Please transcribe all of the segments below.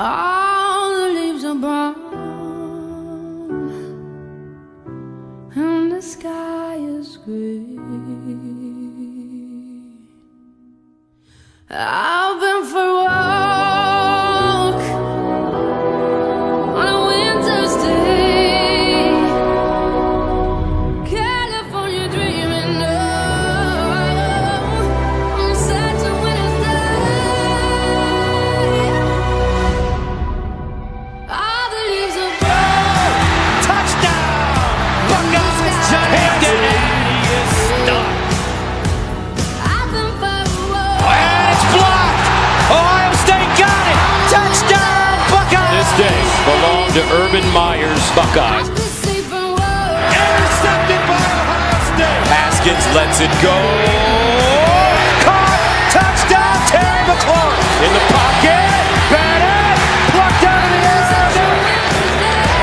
All the leaves are brown and the sky is gray. I've been to Urban Meyer's Buckeyes. Intercepted by Ohio State! Haskins lets it go. Caught! Touchdown! Terry McLaurin! In the pocket. Bennett! Plucked out of the air!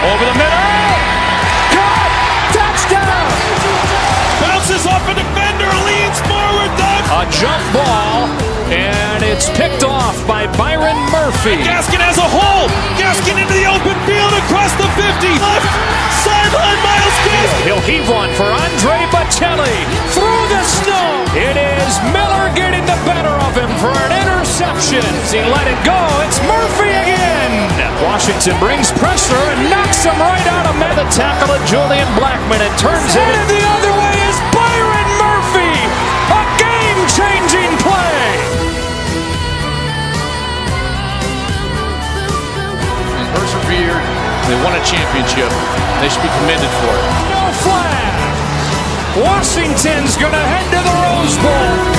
Over the middle. Caught! Touchdown! Bounces off a defender, leans forward, done. A jump ball. And it's picked off by Byron Murphy. Gaskin has a hole. Gaskin into the interception. He let it go, it's Murphy again. Washington brings pressure and knocks him right out of med. The tackle of Julian Blackman and turns it. And the other way is Byron Murphy. A game-changing play. They Persevered. They won a championship. They should be commended for it. No flag. Washington's going to head to the Rose Bowl.